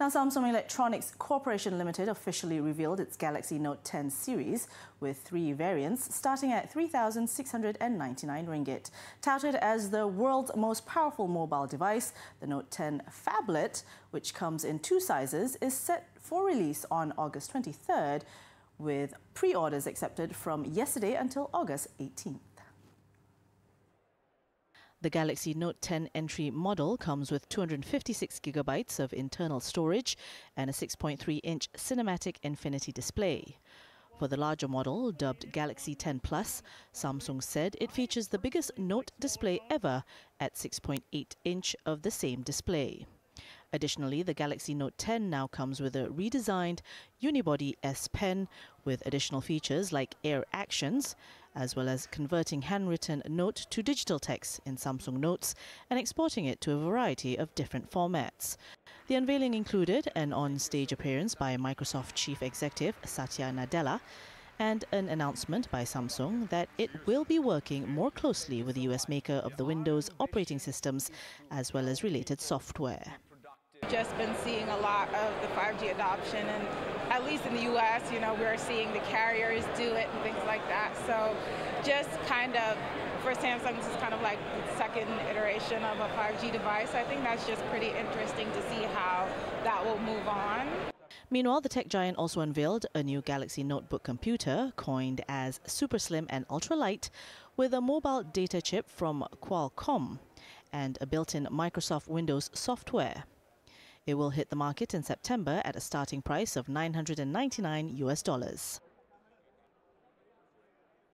Now, Samsung Electronics Corporation Limited officially revealed its Galaxy Note 10 series with three variants starting at 3,699 ringgit. Touted as the world's most powerful mobile device, the Note 10 phablet, which comes in two sizes, is set for release on August 23rd with pre-orders accepted from yesterday until August 18th. The Galaxy Note 10 entry model comes with 256 gigabytes of internal storage and a 6.3-inch cinematic infinity display. For the larger model, dubbed Galaxy 10 Plus, Samsung said it features the biggest Note display ever at 6.8 inch of the same display. Additionally, the Galaxy Note 10 now comes with a redesigned unibody S Pen with additional features like Air Actions, as well as converting handwritten note to digital text in Samsung Notes and exporting it to a variety of different formats. The unveiling included an on-stage appearance by Microsoft Chief Executive Satya Nadella and an announcement by Samsung that it will be working more closely with the US maker of the Windows operating systems as well as related software just been seeing a lot of the 5G adoption, and at least in the U.S., you know, we're seeing the carriers do it and things like that. So just kind of, for Samsung, this is kind of like the second iteration of a 5G device. I think that's just pretty interesting to see how that will move on. Meanwhile, the tech giant also unveiled a new Galaxy Notebook computer coined as Super Slim and Ultra Light with a mobile data chip from Qualcomm and a built-in Microsoft Windows software. It will hit the market in September at a starting price of 999 US dollars.